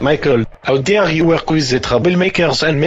Michael, how dare you work with the troublemakers and